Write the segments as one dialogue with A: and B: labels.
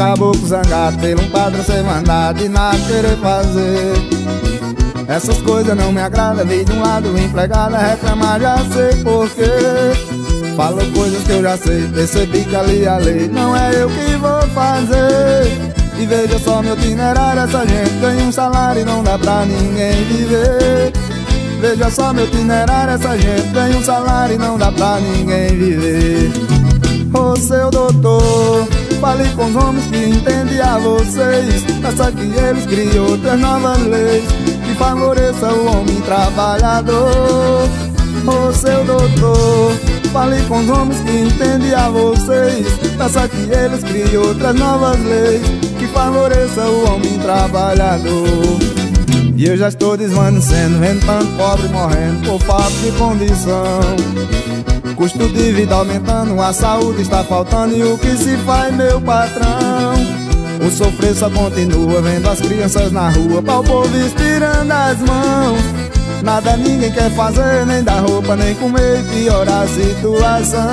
A: caboclo zangado pelo um padrão sem mandado e nada querer fazer. Essas coisas não me agradam, veio de um lado empregada reclamar, já sei porquê Falou coisas que eu já sei, percebi que ali a lei não é eu que vou fazer. E veja só meu itinerário, essa gente ganha um salário e não dá pra ninguém viver. Veja só meu itinerário, essa gente ganha um salário e não dá pra ninguém viver Ô seu doutor, fale com os homens que entendem a vocês. Peça que eles criem outras novas leis Que favoreça o homem trabalhador. Ô seu doutor, fale com os homens que entendem a vocês. Peça que eles criem outras novas leis Que favoreça o homem trabalhador e eu já estou desvanecendo, vendo tanto pobre morrendo por falta de condição. Custo de vida aumentando, a saúde está faltando E o que se faz, meu patrão? O sofrer só continua, vendo as crianças na rua o povo estirando as mãos. Nada ninguém quer fazer, nem dar roupa, nem comer piorar a situação.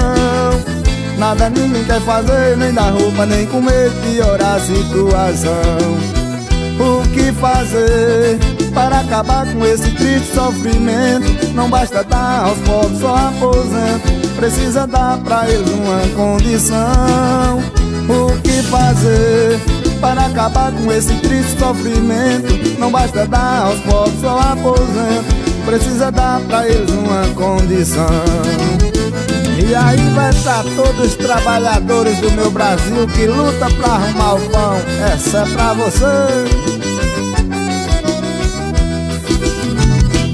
A: Nada ninguém quer fazer, nem dar roupa, nem comer piorar a situação o que fazer para acabar com esse triste sofrimento? Não basta dar aos pobres só aposento, precisa dar pra eles uma condição. O que fazer para acabar com esse triste sofrimento? Não basta dar aos pobres só aposento, precisa dar pra eles uma condição. E aí vai estar todos os trabalhadores do meu Brasil que luta pra arrumar o pão. Essa pra você.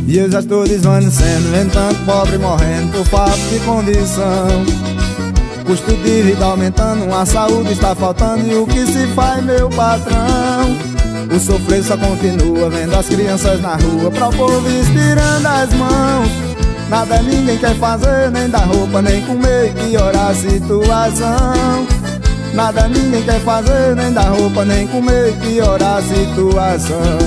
A: E eu já estou desvanecendo, vendo tanto pobre morrendo por falta de condição. Custo de vida aumentando, a saúde está faltando e o que se faz, meu patrão? O sofrer só continua, vendo as crianças na rua, para o povo estirando as mãos. Nada ninguém quer fazer, nem dar roupa, nem comer piorar a situação Nada ninguém quer fazer, nem dar roupa, nem comer piorar a situação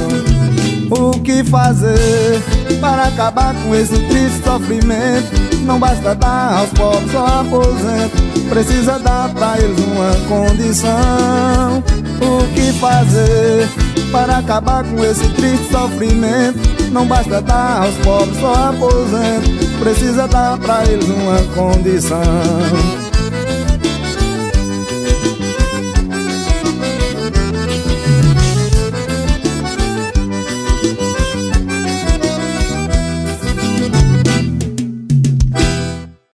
A: O que fazer para acabar com esse triste sofrimento? Não basta dar aos pobres só aposento Precisa dar pra eles uma condição O que fazer para acabar com esse triste sofrimento? Não basta dar aos pobres só aposento Precisa dar pra eles uma condição